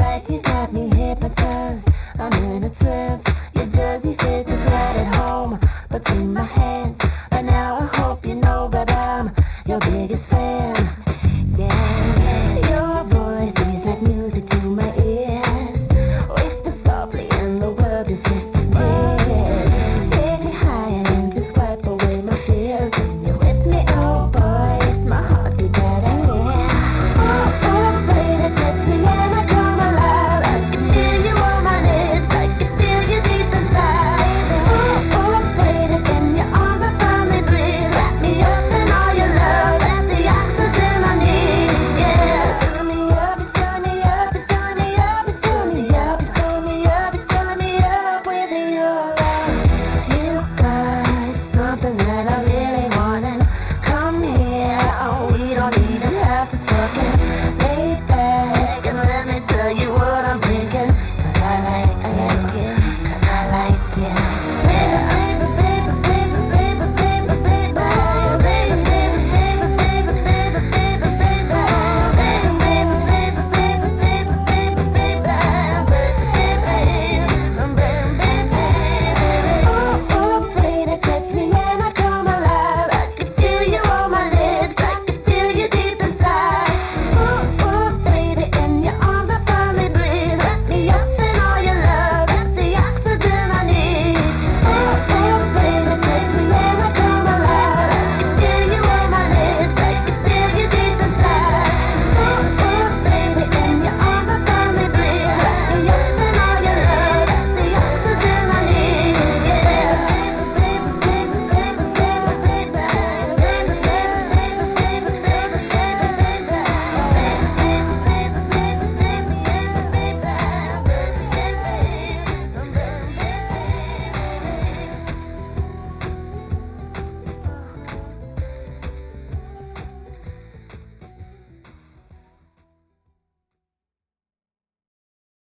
like you got me hit